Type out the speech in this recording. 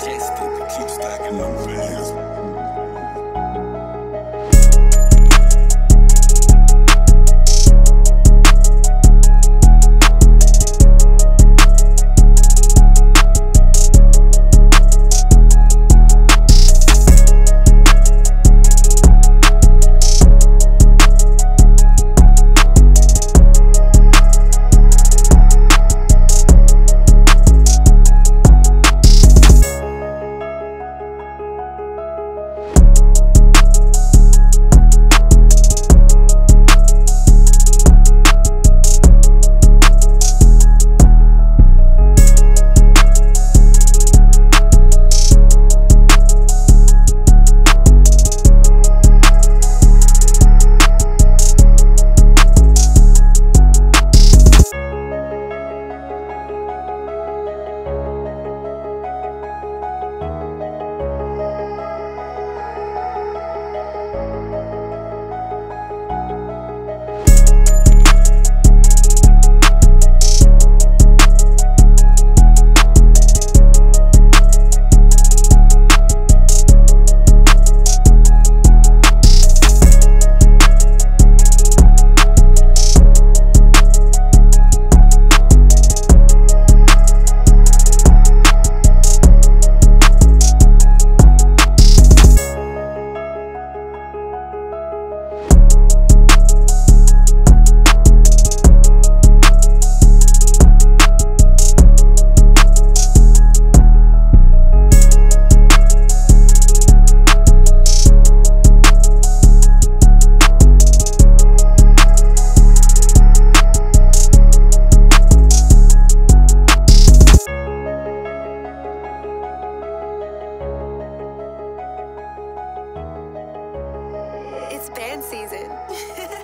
tested. Keep stacking them. It's band season.